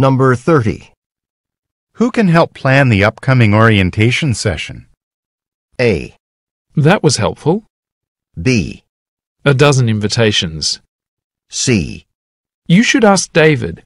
Number 30. Who can help plan the upcoming orientation session? A. That was helpful. B. A dozen invitations. C. You should ask David.